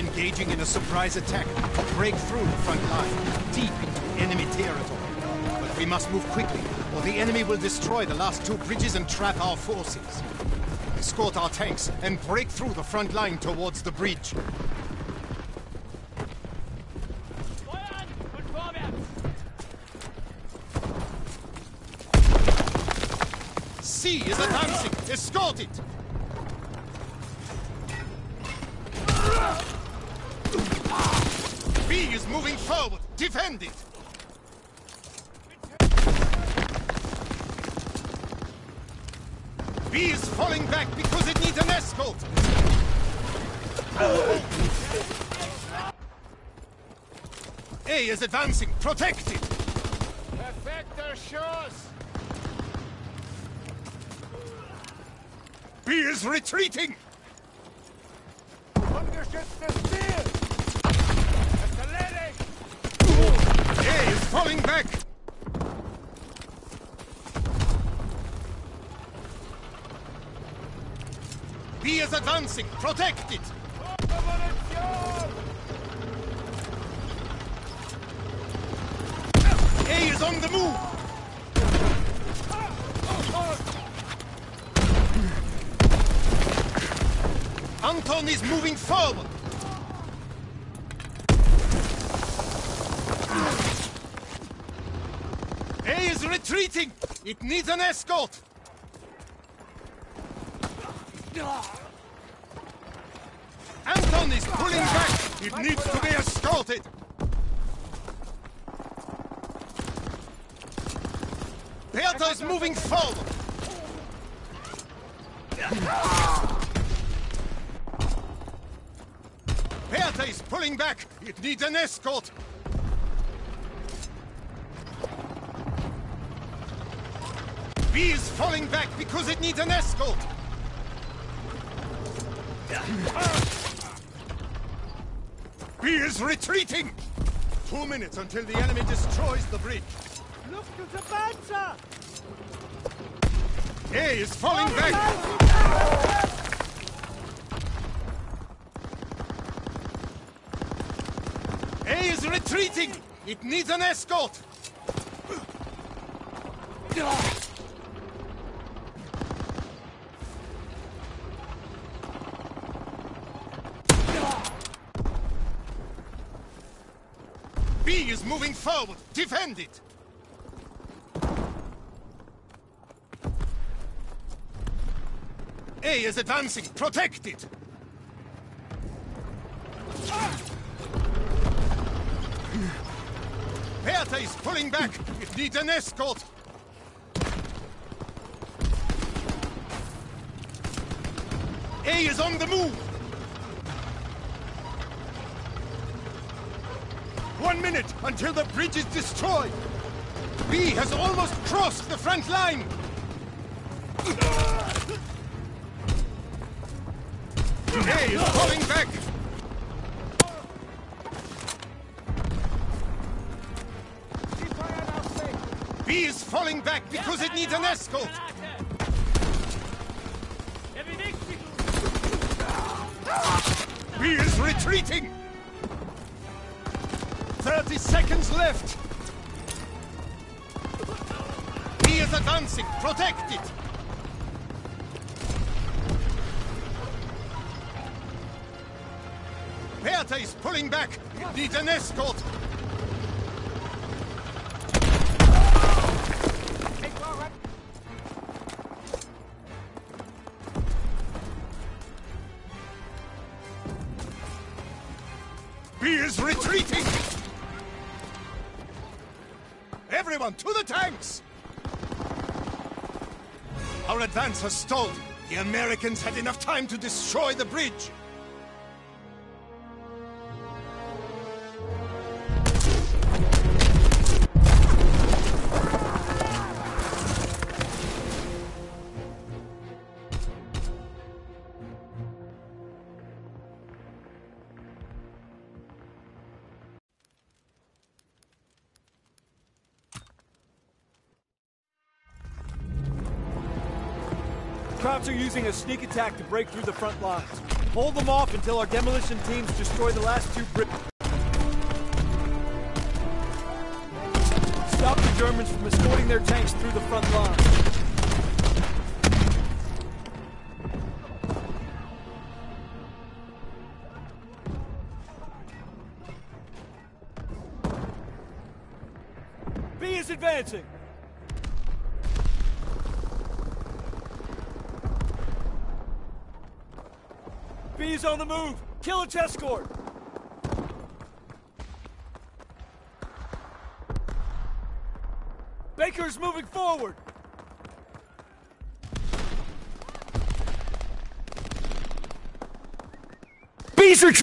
engaging in a surprise attack break through the front line, deep into enemy territory. But we must move quickly, or the enemy will destroy the last two bridges and trap our forces. Escort our tanks and break through the front line towards the bridge. C is advancing! Escort it! B is moving forward! Defend it! B is falling back because it needs an escort! A is advancing! Protect it! Perfekter Schuss! B is retreating! Ziel! Es erledigt! A is falling back! B is advancing! Protect it! A is on the move! Anton is moving forward! A is retreating! It needs an escort! Anton is pulling back! It needs to be escorted! Bertha is moving forward! Bertha is pulling back! It needs an escort! B is falling back because it needs an escort! B is retreating! Two minutes until the enemy destroys the bridge. Look to the Panzer! A is falling back! A is retreating! It needs an escort! B is moving forward! Defend it! A is advancing! Protect it! Bertha is pulling back! It needs an escort! A is on the move! One minute until the bridge is destroyed! B has almost crossed the front line! A is falling back! B is falling back because it needs an escort! B is retreating! 30 seconds left! He is advancing! Protect it! Bertha is pulling back! It needs an escort! B is retreating! Everyone, to the tanks! Our advance has stalled. The Americans had enough time to destroy the bridge. Krauts are using a sneak attack to break through the front lines. Hold them off until our demolition teams destroy the last two bridges. Stop the Germans from escorting their tanks through the front line. B is advancing. B is on the move. Kill its escort. Baker's moving forward. B's retreating.